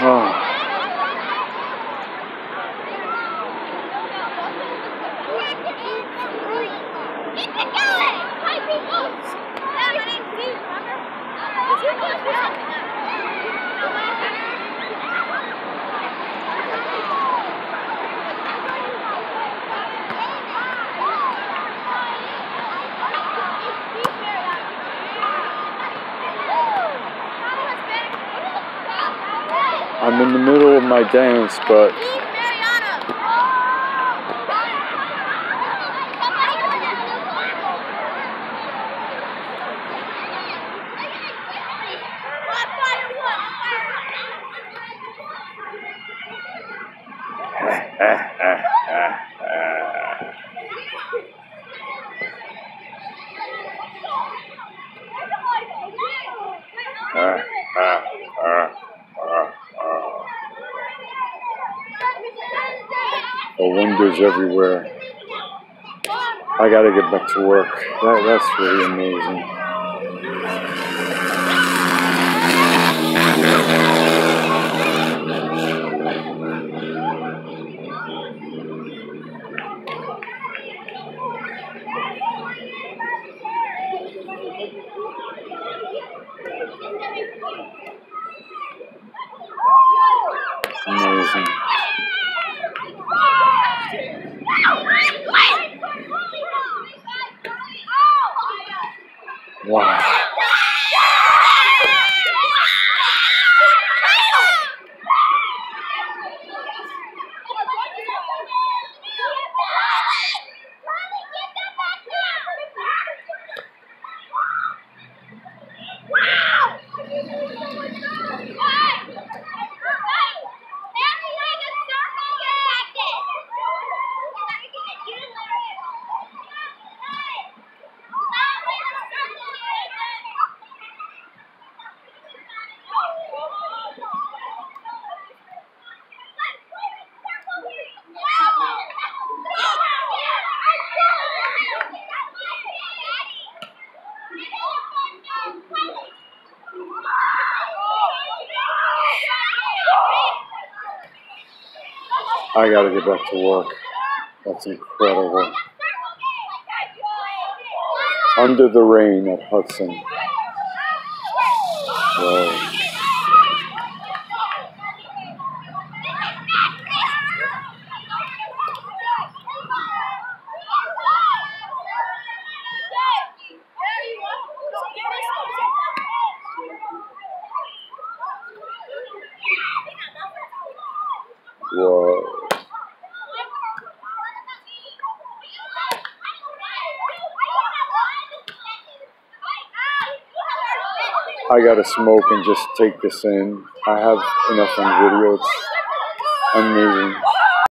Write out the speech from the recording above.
Oh. I'm in the middle of my dance, but the windows everywhere. I gotta get back to work. That, that's really amazing. Amazing. Wow. I gotta get back to work. That's incredible. Under the rain at Hudson. Whoa. Whoa. I gotta smoke and just take this in. I have enough on video. It's amazing.